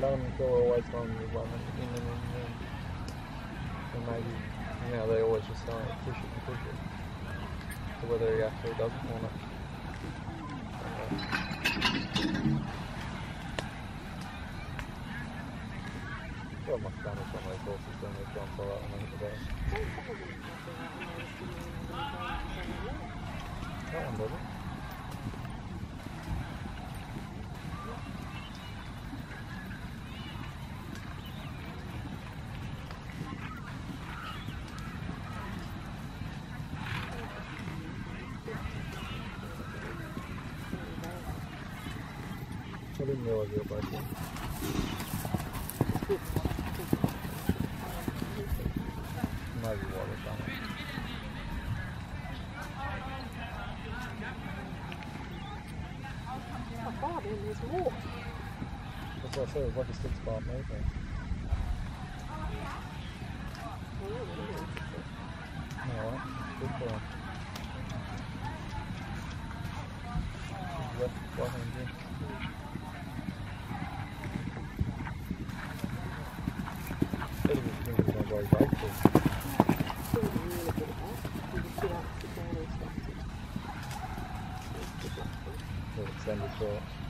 Lemon kill always on with lemon in and and maybe you know they always just start push it and push it. So whether he actually doesn't want it. My family some of those horses doing their jumps all right and then today. That one doesn't. I didn't realize you were biking. Maybe water down it. Oh God, and there's more. That's what I said, it was like a six bar maybe. Extended short.